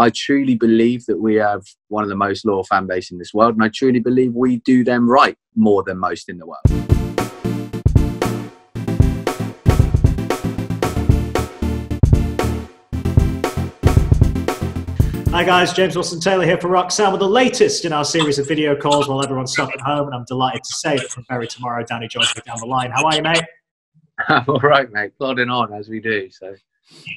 I truly believe that we have one of the most loyal fan base in this world, and I truly believe we do them right more than most in the world. Hi guys, James Wilson Taylor here for Rock Sound with the latest in our series of video calls while everyone's stuck at home, and I'm delighted to say that from Bury Tomorrow, Dani joins me down the line. How are you, mate? I'm all right, mate. Plodding on as we do. So.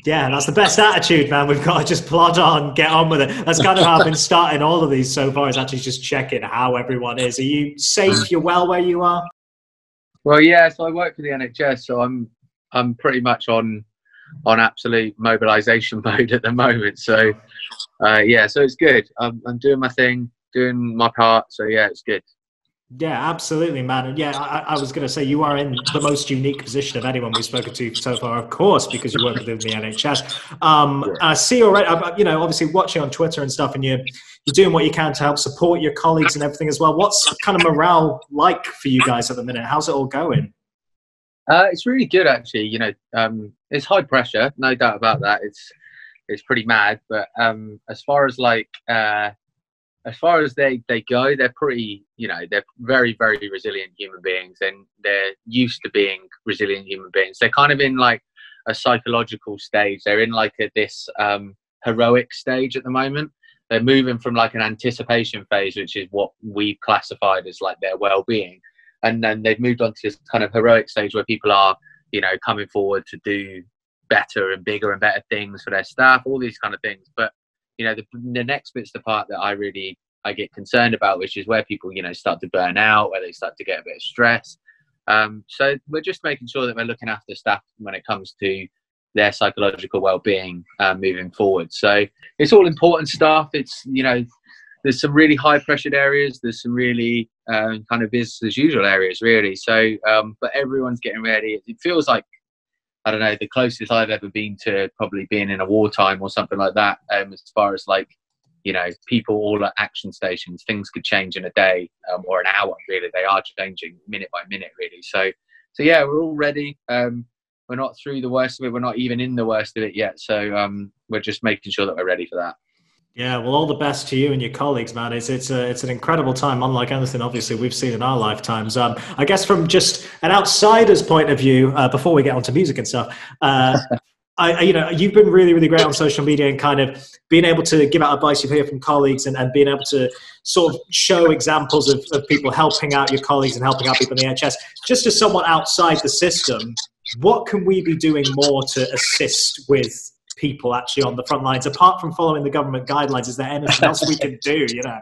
Yeah, that's the best attitude, man. We've got to just plod on, get on with it. That's kind of how I've been starting all of these so far. Is actually just checking how everyone is. Are you safe? You're well where you are. Well, yeah. So I work for the NHS, so I'm I'm pretty much on on absolute mobilisation mode at the moment. So uh, yeah, so it's good. I'm, I'm doing my thing, doing my part. So yeah, it's good. Yeah, absolutely, man. And yeah, I, I was going to say you are in the most unique position of anyone we've spoken to so far, of course, because you work within the NHS. Um. I see already, you know, obviously watching on Twitter and stuff, and you're you're doing what you can to help support your colleagues and everything as well. What's kind of morale like for you guys at the minute? How's it all going? Uh, it's really good, actually. You know, um, it's high pressure, no doubt about that. It's it's pretty mad. But um, as far as like uh, as far as they they go, they're pretty. You know, they're very very resilient human beings, and they're used to being resilient human beings. They're kind of in like a psychological stage. They're in like a this um, heroic stage at the moment. They're moving from like an anticipation phase, which is what we've classified as like their well-being, and then they've moved on to this kind of heroic stage where people are, you know, coming forward to do better and bigger and better things for their staff, all these kind of things. But you know, the, the next bit's the part that I really I get concerned about, which is where people you know start to burn out, where they start to get a bit of stress. Um, so we're just making sure that we're looking after staff when it comes to their psychological well-being uh, moving forward. So it's all important stuff. It's you know, there's some really high pressured areas. There's some really um, kind of business as usual areas, really. So, um, but everyone's getting ready. It feels like I don't know, the closest I've ever been to probably being in a wartime or something like that. Um, as far as like, you know, people all at action stations, things could change in a day um, or an hour. Really, they are changing minute by minute. Really, so so yeah, we're all ready. Um, we're not through the worst of it. We're not even in the worst of it yet. So um, we're just making sure that we're ready for that. Yeah, well, all the best to you and your colleagues, man. It's it's a, it's an incredible time, unlike anything obviously we've seen in our lifetimes. Um, I guess from just an outsider's point of view, uh, before we get onto music and stuff, uh, I, you know, you've been really, really great on social media and kind of being able to give out advice you hear from colleagues and, and being able to sort of show examples of, of people helping out your colleagues and helping out people in the NHS. Just as someone outside the system, what can we be doing more to assist with people actually on the front lines. Apart from following the government guidelines is there anything else we can do you know?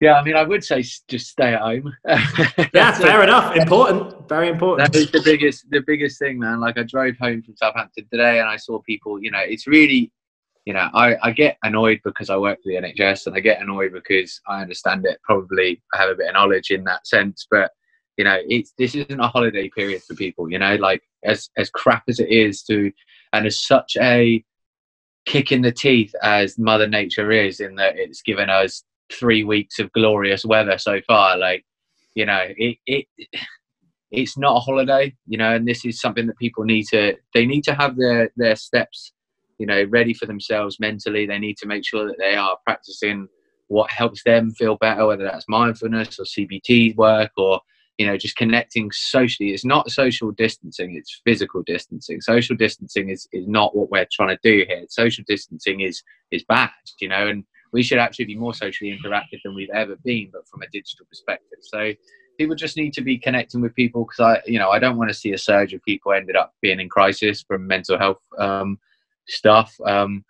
Yeah i mean i would say just stay at home. Yeah fair enough. Important. Very important. That is the biggest the biggest thing man. Like i drove home from southampton today and i saw people you know it's really you know i, I get annoyed because i work for the nhs and i get annoyed because i understand it. Probably i have a bit of knowledge in that sense but you know it's this isn't a holiday period for people you know? Like as as crap as it is to and as such a kick in the teeth as Mother Nature is, in that it's given us three weeks of glorious weather so far. Like, you know, it it it's not a holiday, you know, and this is something that people need to they need to have their their steps, you know, ready for themselves mentally. They need to make sure that they are practicing what helps them feel better, whether that's mindfulness or CBT work or you know just connecting socially. It's not social distancing it's physical distancing. Social distancing is, is not what we're trying to do here. Social distancing is is bad you know and we should actually be more socially interactive than we've ever been but from a digital perspective. So people just need to be connecting with people because i you know i don't want to see a surge of people ended up being in crisis from mental health um, stuff. Um,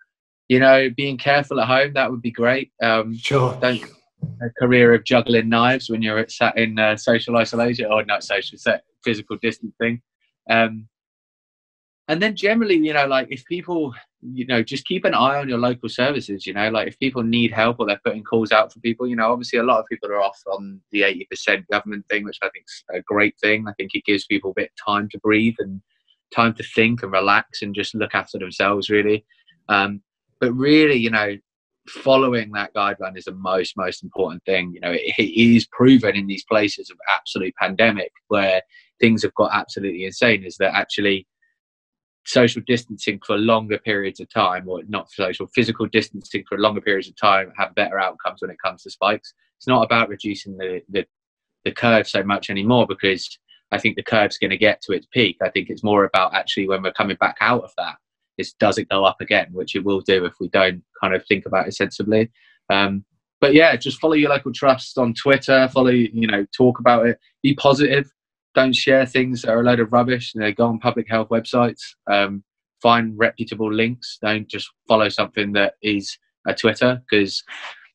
you know being careful at home that would be great. Um, sure. don't a career of juggling knives when you're sat in uh, social isolation or not social, set physical distancing. Um, and then generally, you know, like if people, you know, just keep an eye on your local services, you know, like if people need help or they're putting calls out for people, you know, obviously a lot of people are off on the 80% government thing, which I think is a great thing. I think it gives people a bit of time to breathe and time to think and relax and just look after themselves, really. Um, but really, you know, following that guideline is the most most important thing you know it, it is proven in these places of absolute pandemic where things have got absolutely insane is that actually social distancing for longer periods of time, or not social, physical distancing for longer periods of time, have better outcomes when it comes to spikes. It's not about reducing the the, the curve so much anymore because I think the curve's going to get to its peak. I think it's more about actually when we're coming back out of that, is does it go up again, which it will do if we don't kind of think about it sensibly. Um, but yeah, just follow your local trust on Twitter. Follow, you know, talk about it. Be positive don't share things that are a load of rubbish. You know, go on public health websites, um, find reputable links. Don't just follow something that is a Twitter because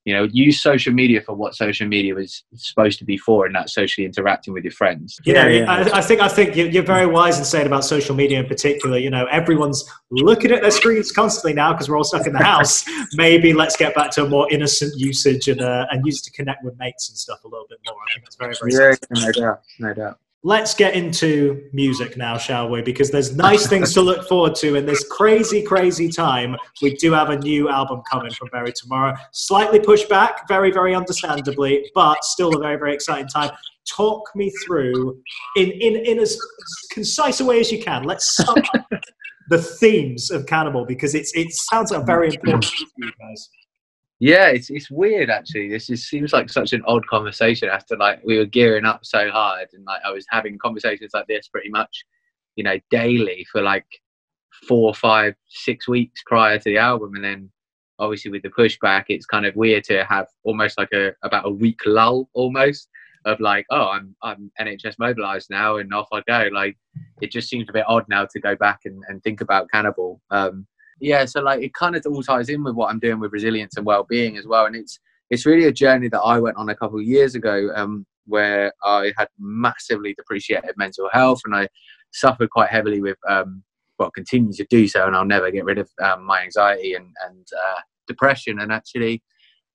you know use social media for what social media was supposed to be for and that's socially interacting with your friends. You know yeah. I, I, think i think you're very wise in saying about social media in particular. You know everyone's looking at their screens constantly now because we're all stuck in the house. Maybe let's get back to a more innocent usage and uh, and use it to connect with mates and stuff a little bit more. I think that's very very yeah no doubt no doubt let's get into music now, shall we? Because there's nice things to look forward to in this crazy, crazy time. We do have a new album coming from Bury tomorrow. Slightly pushed back, very, very understandably, but still a very, very exciting time. Talk me through in in, in as concise a way as you can. Let's sum the themes of Cannibal because it's it sounds like a very important for you guys. Yeah, it's it's weird actually. This is, seems like such an odd conversation after like we were gearing up so hard and like I was having conversations like this pretty much, you know, daily for like four, five, six weeks prior to the album, and then obviously with the pushback, it's kind of weird to have almost like a about a week lull almost of like, oh, I'm I'm NHS mobilised now and off I go. Like it just seems a bit odd now to go back and, and think about Cannibal. Um, yeah so like it kind of all ties in with what i'm doing with resilience and well-being as well and it's it's really a journey that i went on a couple of years ago um, where i had massively depreciated mental health and i suffered quite heavily with um, well continue to do so and i'll never get rid of um, my anxiety and and uh, depression and actually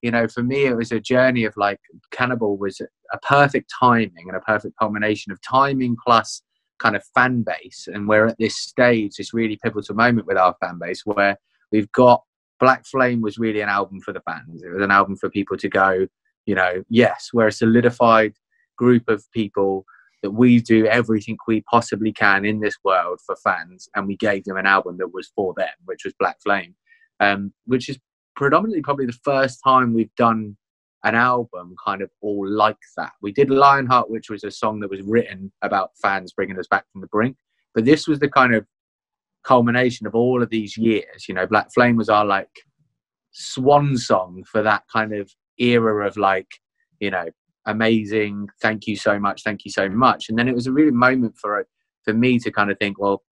you know for me it was a journey of like cannibal was a perfect timing and a perfect culmination of timing plus kind of fan base. And we're at this stage, this really pivotal moment with our fan base where we've got Black Flame was really an album for the fans. It was an album for people to go, you know, yes, we're a solidified group of people that we do everything we possibly can in this world for fans. And we gave them an album that was for them, which was Black Flame, um, which is predominantly probably the first time we've done an album kind of all like that. We did Lionheart, which was a song that was written about fans bringing us back from the brink. But this was the kind of culmination of all of these years. You know, Black Flame was our like swan song for that kind of era of like, you know, amazing. Thank you so much. Thank you so much. And then it was a really moment for for me to kind of think, well,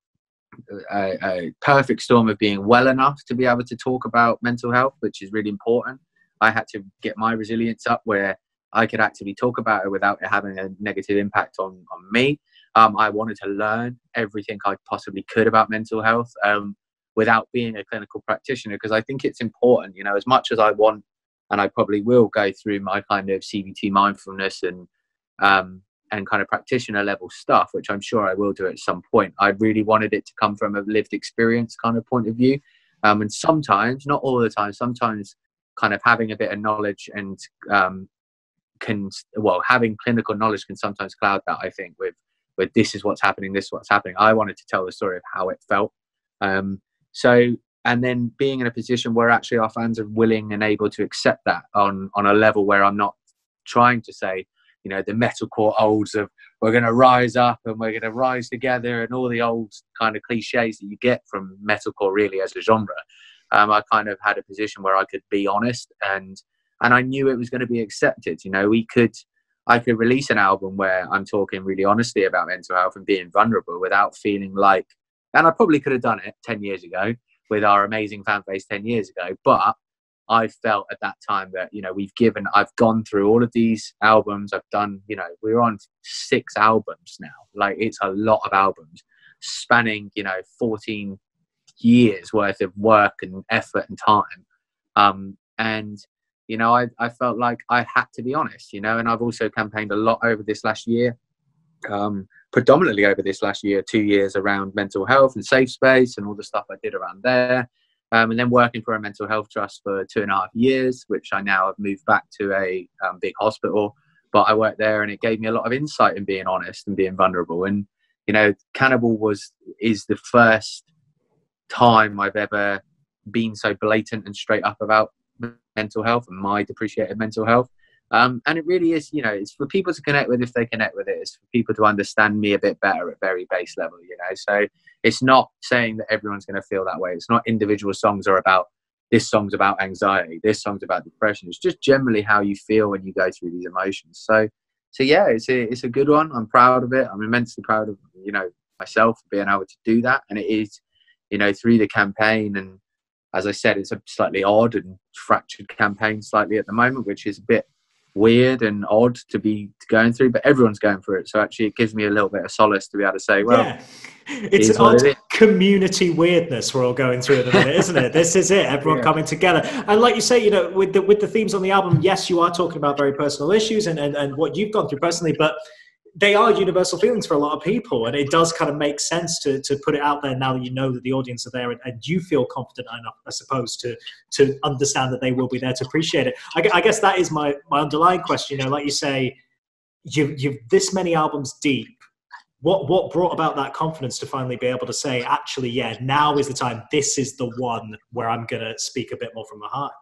a, a perfect storm of being well enough to be able to talk about mental health, which is really important I had to get my resilience up where I could actively talk about it without it having a negative impact on, on me. Um, I wanted to learn everything I possibly could about mental health um, without being a clinical practitioner because I think it's important, you know, as much as I want and I probably will go through my kind of CBT mindfulness and um, and kind of practitioner level stuff, which I'm sure I will do at some point. I really wanted it to come from a lived experience kind of point of view. Um, and sometimes, not all the time, sometimes kind of having a bit of knowledge and um, can well having clinical knowledge can sometimes cloud that i think with with this is what's happening this is what's happening. I wanted to tell the story of how it felt. Um, so and then being in a position where actually our fans are willing and able to accept that on on a level where i'm not trying to say you know the metalcore olds of we're going to rise up and we're going to rise together and all the old kind of cliches that you get from metalcore really as a genre um, I kind of had a position where I could be honest and and I knew it was going to be accepted. You know, we could I could release an album where I'm talking really honestly about mental health and being vulnerable without feeling like and I probably could have done it 10 years ago with our amazing fan base 10 years ago, but I felt at that time that, you know, we've given, I've gone through all of these albums. I've done, you know, we're on six albums now. Like it's a lot of albums spanning, you know, 14 years worth of work and effort and time. Um, and, you know, I, I felt like I had to be honest, you know, and I've also campaigned a lot over this last year, um, predominantly over this last year, two years around mental health and safe space and all the stuff I did around there. Um, and then working for a mental health trust for two and a half years, which I now have moved back to a um, big hospital. But I worked there, and it gave me a lot of insight in being honest and being vulnerable. And you know, Cannibal was is the first time I've ever been so blatant and straight up about mental health and my depreciated mental health. Um, and it really is, you know, it's for people to connect with if they connect with it. It's for people to understand me a bit better at very base level, you know. So it's not saying that everyone's going to feel that way. It's not individual songs are about this song's about anxiety, this song's about depression. It's just generally how you feel when you go through these emotions. So, so yeah, it's a it's a good one. I'm proud of it. I'm immensely proud of you know myself being able to do that, and it is, you know, through the campaign and as I said, it's a slightly odd and fractured campaign slightly at the moment, which is a bit weird and odd to be going through, but everyone's going through it. So actually, it gives me a little bit of solace to be able to say, well, yeah. it's an odd it community weirdness we're all going through at the minute, isn't it? This is it. Everyone yeah. coming together, and like you say, you know, with the with the themes on the album, yes, you are talking about very personal issues and and, and what you've gone through personally, but they are universal feelings for a lot of people and it does kind of make sense to, to put it out there now that you know that the audience are there and, and you feel confident enough i suppose to to understand that they will be there to appreciate it. I, I guess that is my my underlying question you know like you say you you've this many albums deep. What what brought about that confidence to finally be able to say actually yeah now is the time. This is the one where i'm going to speak a bit more from the heart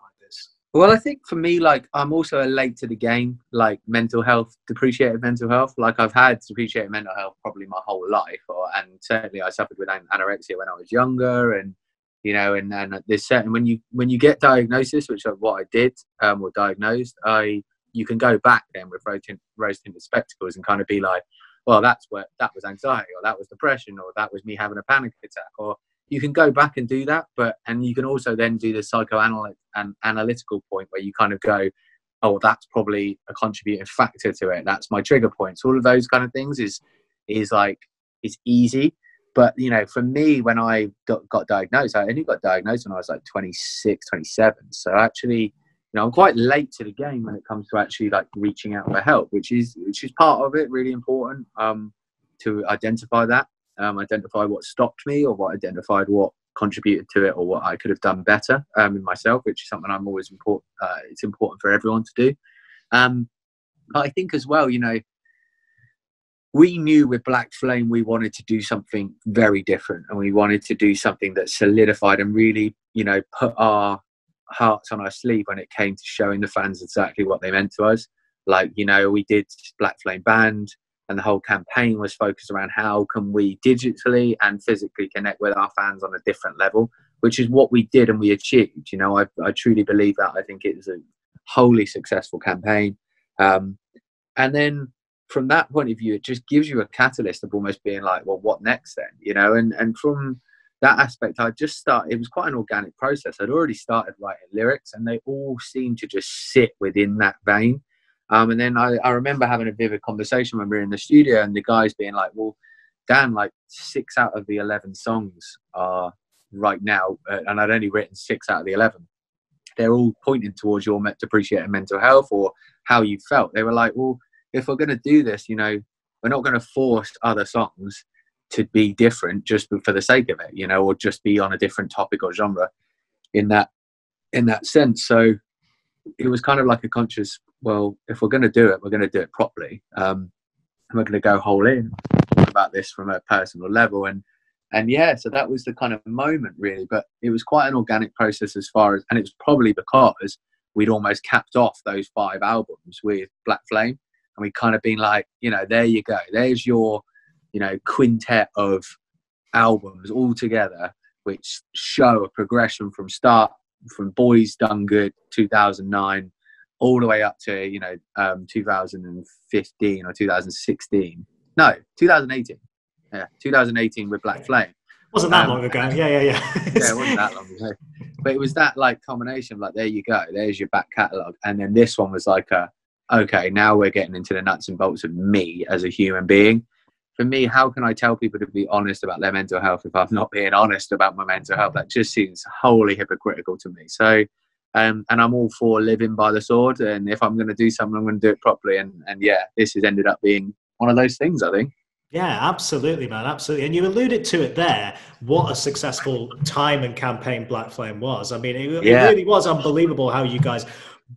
well, I think for me, like I'm also a late to the game, like mental health, depreciated mental health. Like I've had depreciated mental health probably my whole life, or and certainly I suffered with anorexia when I was younger, and you know, and and there's certain when you when you get diagnosis, which is what I did, um, or diagnosed, I you can go back then with rose tinted spectacles and kind of be like, well, that's what that was anxiety, or that was depression, or that was me having a panic attack, or you can go back and do that, but and you can also then do the psychoanalytical and analytical point where you kind of go, oh, that's probably a contributing factor to it. That's my trigger points. All of those kind of things is is like it's easy. But you know, for me, when I got, got diagnosed, I only got diagnosed when I was like 26, 27. So actually, you know, I'm quite late to the game when it comes to actually like reaching out for help, which is which is part of it. Really important um, to identify that um, identify what stopped me or what identified what contributed to it or what I could have done better um, in myself, which is something I'm always important. Uh, it's important for everyone to do. Um, I think as well, you know, we knew with Black Flame we wanted to do something very different, and we wanted to do something that solidified and really, you know, put our hearts on our sleeve when it came to showing the fans exactly what they meant to us. Like, you know, we did Black Flame Band and the whole campaign was focused around how can we digitally and physically connect with our fans on a different level which is what we did and we achieved you know. I, I truly believe that. I think it was a wholly successful campaign. Um, and then from that point of view it just gives you a catalyst of almost being like well what next then you know? And and from that aspect i just started it was quite an organic process. I'd already started writing lyrics and they all seemed to just sit within that vein um, and then I, I remember having a vivid conversation when we were in the studio, and the guys being like, "Well, Dan, like six out of the eleven songs are right now, uh, and I'd only written six out of the eleven. They're all pointing towards your met depreciating mental health or how you felt. They were like, "Well, if we're going to do this, you know, we're not going to force other songs to be different just for the sake of it, you know, or just be on a different topic or genre in that in that sense." So it was kind of like a conscious well, if we're going to do it, we're going to do it properly. Um, we're going to go whole in about this from a personal level. And and yeah, so that was the kind of moment really. But it was quite an organic process as far as, and it was probably because we'd almost capped off those five albums with Black Flame, and we kind of been like, you know, there you go, there's your, you know, quintet of albums all together, which show a progression from start from Boys Done Good 2009 all the way up to you know um, 2015 or 2016. No, 2018. Yeah, 2018 with Black Flame. Wasn't that um, long ago? Yeah, yeah, yeah. yeah, it wasn't that long ago. But it was that like combination of like, there you go, there's your back catalogue, and then this one was like a, okay, now we're getting into the nuts and bolts of me as a human being. For me, how can I tell people to be honest about their mental health if I'm not being honest about my mental health? That just seems wholly hypocritical to me. So um, and I'm all for living by the sword. And if I'm going to do something, I'm going to do it properly. And, and yeah, this has ended up being one of those things, I think. Yeah, absolutely, man, absolutely. And you alluded to it there. What a successful time and campaign Black Flame was. I mean, it, yeah. it really was unbelievable how you guys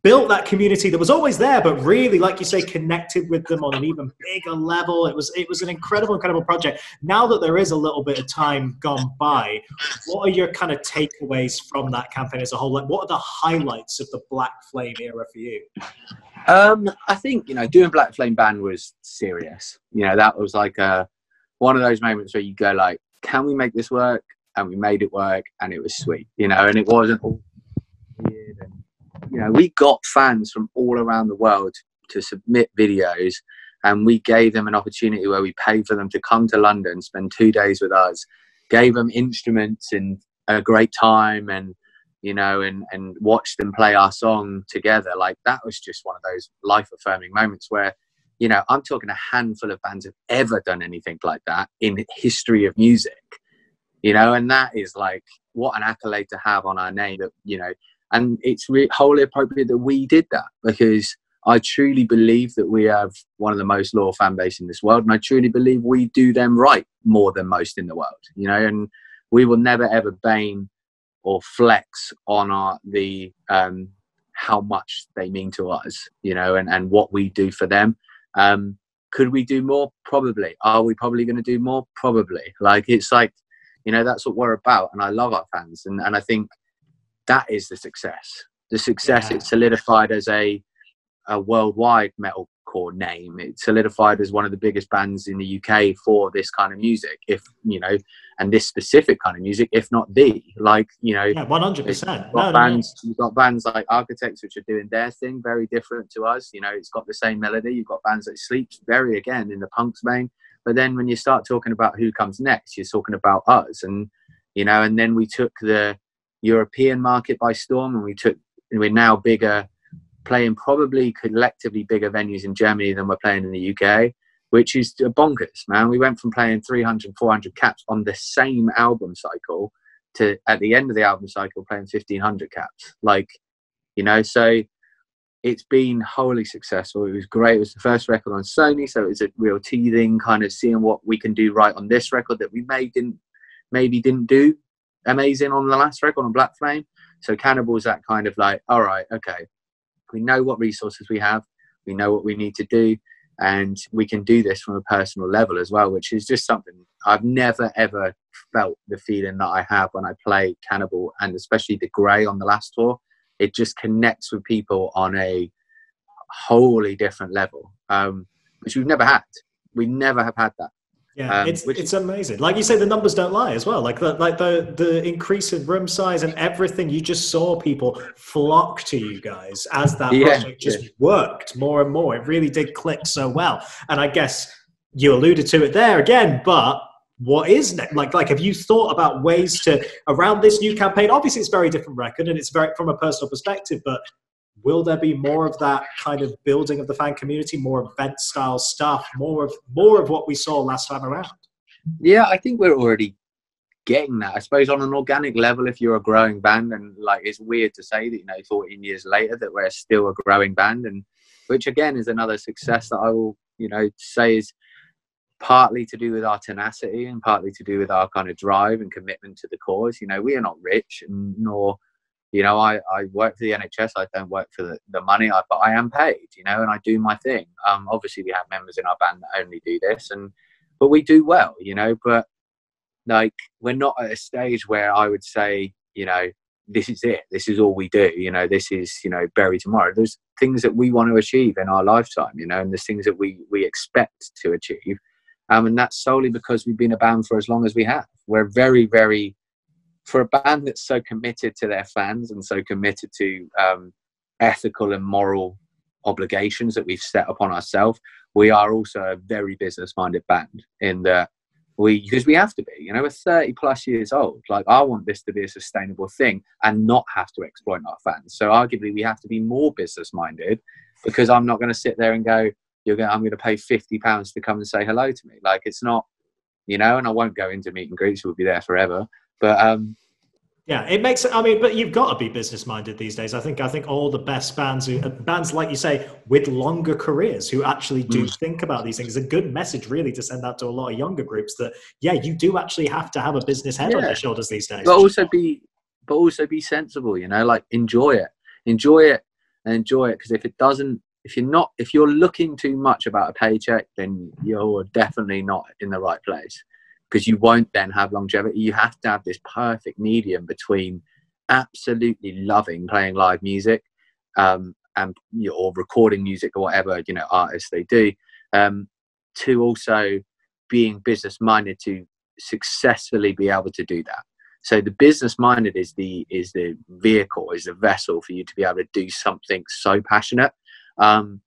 built that community that was always there, but really, like you say, connected with them on an even bigger level. It was it was an incredible, incredible project. Now that there is a little bit of time gone by, what are your kind of takeaways from that campaign as a whole? Like, what are the highlights of the Black Flame era for you? Um, I think you know, doing Black Flame Band was serious. You know, that was like a one of those moments where you go like, "Can we make this work?" And we made it work, and it was sweet. You know, and it wasn't all weird. And you know, we got fans from all around the world to submit videos, and we gave them an opportunity where we paid for them to come to London, spend two days with us, gave them instruments and a great time, and you know, and and watch them play our song together. Like that was just one of those life affirming moments where, you know, I'm talking a handful of bands have ever done anything like that in history of music. You know, and that is like what an accolade to have on our name that, you know, and it's re- wholly appropriate that we did that because I truly believe that we have one of the most loyal fan base in this world, and I truly believe we do them right more than most in the world. You know, and we will never ever bane or flex on our the um, how much they mean to us, you know, and, and what we do for them. Um, could we do more? Probably. Are we probably going to do more? Probably. Like it's like, you know, that's what we're about, and I love our fans, and and I think that is the success. The success yeah. it's solidified as a a worldwide metal core name. It solidified as one of the biggest bands in the UK for this kind of music, if you know, and this specific kind of music, if not the like, you know, yeah, one hundred percent. Got Bands, no. you've got bands like Architects which are doing their thing, very different to us. You know, it's got the same melody. You've got bands like Sleeps, very again in the punk's vein. But then when you start talking about who comes next, you're talking about us, and you know, and then we took the European market by storm, and we took, and we're now bigger playing probably collectively bigger venues in Germany than we're playing in the UK, which is bonkers, man. We went from playing 300, 400 caps on the same album cycle to at the end of the album cycle playing 1500 caps. Like, you know, so it's been wholly successful. It was great. It was the first record on Sony, so it was a real teething kind of seeing what we can do right on this record that we may didn't maybe didn't do amazing on the last record on Black Flame. So Cannibal's that kind of like, all right, okay, we know what resources we have, we know what we need to do, and we can do this from a personal level as well, which is just something I've never ever felt the feeling that I have when I play Cannibal and especially the Grey on the last tour. It just connects with people on a wholly different level, um, which we've never had. We never have had that. Yeah, um, it's which, it's amazing. Like you say, the numbers don't lie as well. Like the like the the increase in room size and everything. You just saw people flock to you guys as that yeah, project just yeah. worked more and more. It really did click so well. And I guess you alluded to it there again, but what is next? Like, like, have you thought about ways to around this new campaign? Obviously, it's very different record, and it's very from a personal perspective. But will there be more of that kind of building of the fan community, more event style stuff, more of more of what we saw last time around? Yeah, I think we're already getting that. I suppose on an organic level, if you're a growing band, and like it's weird to say that you know, 14 years later, that we're still a growing band, and which again is another success that I will you know say is partly to do with our tenacity and partly to do with our kind of drive and commitment to the cause. You know, we are not rich, nor you know, I, I work for the NHS. I don't work for the, the money, I, but I am paid, you know, and I do my thing. Um, obviously, we have members in our band that only do this, and but we do well, you know. But like, we're not at a stage where I would say, you know, this is it. This is all we do. You know, this is you know, bury tomorrow. There's things that we want to achieve in our lifetime, you know, and there's things that we we expect to achieve. Um, and that's solely because we've been a band for as long as we have. We're very, very for a band that's so committed to their fans and so committed to um, ethical and moral obligations that we've set upon ourselves, we are also a very business minded band in that we because we have to be you know we're 30 plus years old. Like i want this to be a sustainable thing and not have to exploit our fans. So arguably we have to be more business minded because i'm not going to sit there and go you're going i'm going to pay 50 pounds to come and say hello to me. Like it's not you know and i won't go into meet and greets we'll be there forever but um, yeah, it makes. I mean, but you've got to be business minded these days. I think. I think all the best bands, who, bands like you say, with longer careers, who actually do mm. think about these things, a good message, really, to send out to a lot of younger groups. That yeah, you do actually have to have a business head yeah. on your shoulders these days. But also be, but also be sensible. You know, like enjoy it, enjoy it and enjoy it. Because if it doesn't, if you're not, if you're looking too much about a paycheck, then you're definitely not in the right place. Because you won't then have longevity. You have to have this perfect medium between absolutely loving playing live music um, and or recording music or whatever you know artists they do um, to also being business minded to successfully be able to do that so the business minded is the is the vehicle is the vessel for you to be able to do something so passionate um,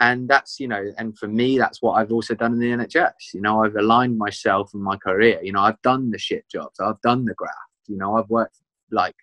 and that's you know and for me that's what i've also done in the nhs you know i've aligned myself and my career. You know i've done the shit jobs. I've done the graft. You know i've worked like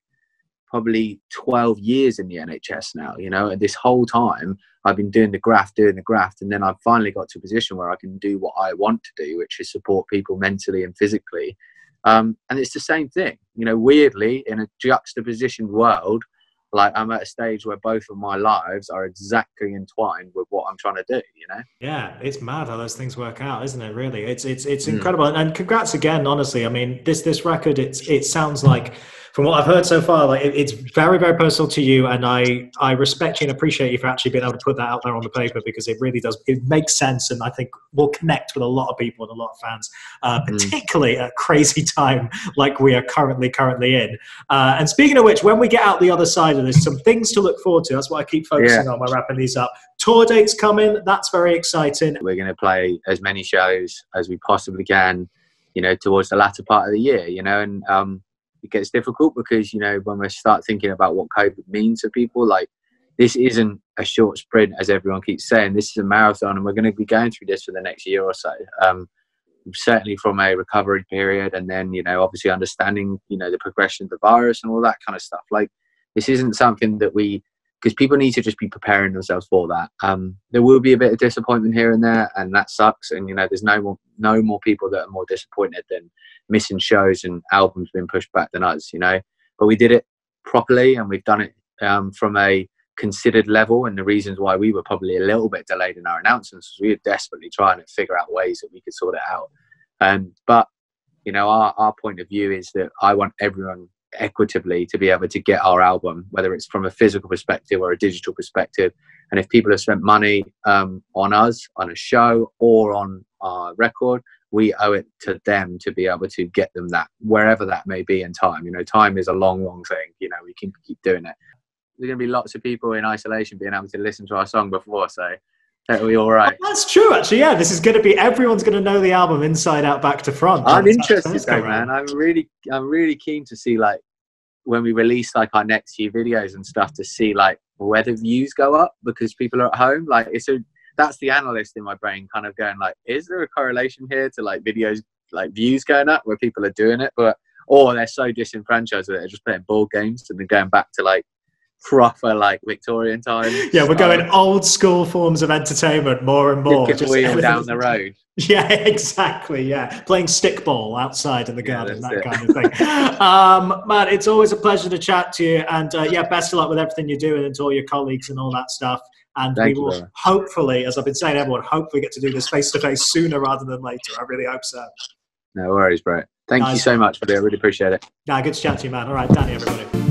probably 12 years in the NHS now, you know, and this whole time I've been doing the graft, doing the graft, and then I've finally got to a position where I can do what I want to do, which is support people mentally and physically. Um, and it's the same thing, you know, weirdly in a juxtapositioned world, like I'm at a stage where both of my lives are exactly entwined with what I'm trying to do, you know? Yeah, it's mad how those things work out, isn't it? Really, it's it's it's mm. incredible. And congrats again, honestly. I mean, this this record, it's it sounds like from what I've heard so far, like it, it's very, very personal to you, and I I respect you and appreciate you for actually being able to put that out there on the paper because it really does. It makes sense, and I think will connect with a lot of people and a lot of fans, uh, mm. particularly at a crazy time like we are currently currently in. Uh, and speaking of which, when we get out the other side of this, some things to look forward to. That's what I keep focusing yeah. on by wrapping these up. Tour dates coming. That's very exciting. We're going to play as many shows as we possibly can. You know, towards the latter part of the year. You know, and um, it gets difficult because you know when we start thinking about what COVID means to people, like this isn't a short sprint as everyone keeps saying. This is a marathon, and we're going to be going through this for the next year or so. Um, certainly from a recovery period, and then you know obviously understanding you know the progression of the virus and all that kind of stuff. Like this isn't something that we because people need to just be preparing themselves for that. Um, there will be a bit of disappointment here and there, and that sucks. And you know, there's no more no more people that are more disappointed than missing shows and albums being pushed back than us. You know, but we did it properly, and we've done it um, from a considered level. And the reasons why we were probably a little bit delayed in our announcements was we were desperately trying to figure out ways that we could sort it out. Um, but you know, our, our point of view is that I want everyone equitably to be able to get our album, whether it's from a physical perspective or a digital perspective. And if people have spent money um, on us, on a show, or on our record, we owe it to them to be able to get them that wherever that may be in time. You know, time is a long, long thing. You know, we can keep doing it. There's going to be lots of people in isolation being able to listen to our song before, so that'll be all right. that's true, actually. Yeah, this is going to be everyone's going to know the album inside out, back to front. I'm interested, though, man. I'm really, I'm really keen to see like when we release like our next few videos and stuff to see like whether views go up because people are at home. Like it's a that's the analyst in my brain kind of going like, is there a correlation here to like videos like views going up where people are doing it, but or they're so disenfranchised that they're just playing board games and then going back to like proper like Victorian times. Yeah, we're going um, old school forms of entertainment more and more. Just down the road. Yeah, exactly. Yeah, playing stickball outside in the garden, yeah, that it. kind of thing. um, man, it's always a pleasure to chat to you, and uh, yeah, best of luck with everything you're doing and to all your colleagues and all that stuff. And Thank we will hopefully, as I've been saying, everyone hopefully get to do this face to face sooner rather than later. I really hope so. No worries, Brett. Thank nice. you so much, buddy. I really appreciate it. Yeah, good to chat to you, man. All right, Dani, everybody.